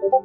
고고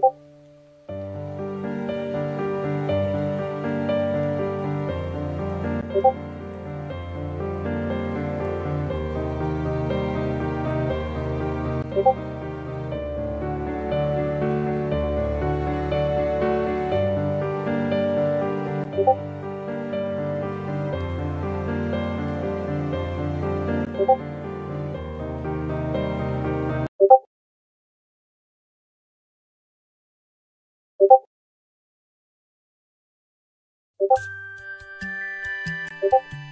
고맙습니다. You